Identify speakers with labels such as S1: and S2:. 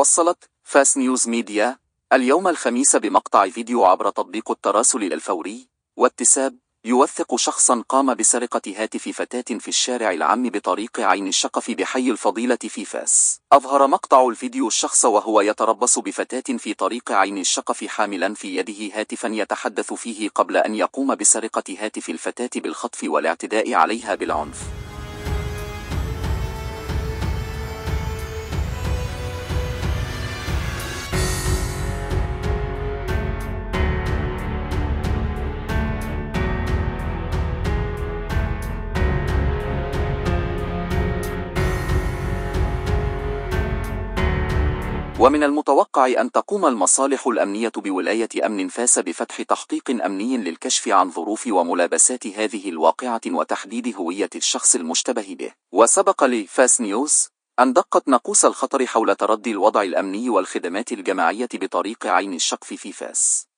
S1: توصلت فاس نيوز ميديا اليوم الخميس بمقطع فيديو عبر تطبيق التراسل الفوري واتساب يوثق شخصا قام بسرقة هاتف فتاة في الشارع العام بطريق عين الشقف بحي الفضيلة في فاس. أظهر مقطع الفيديو الشخص وهو يتربص بفتاة في طريق عين الشقف حاملا في يده هاتفا يتحدث فيه قبل أن يقوم بسرقة هاتف الفتاة بالخطف والاعتداء عليها بالعنف. ومن المتوقع أن تقوم المصالح الأمنية بولاية أمن فاس بفتح تحقيق أمني للكشف عن ظروف وملابسات هذه الواقعة وتحديد هوية الشخص المشتبه به. وسبق لفاس نيوز أن دقت ناقوس الخطر حول تردي الوضع الأمني والخدمات الجماعية بطريق عين الشقف في فاس.